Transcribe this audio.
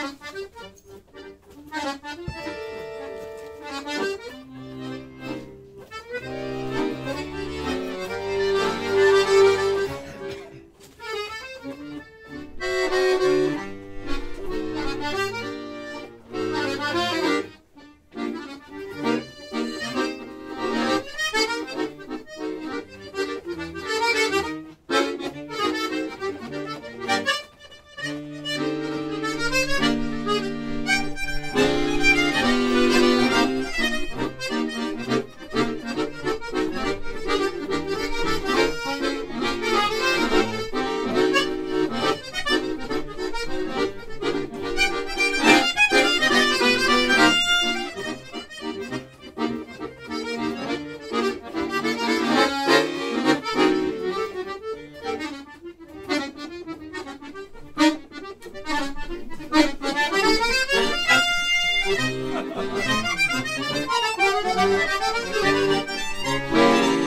Música Thank you.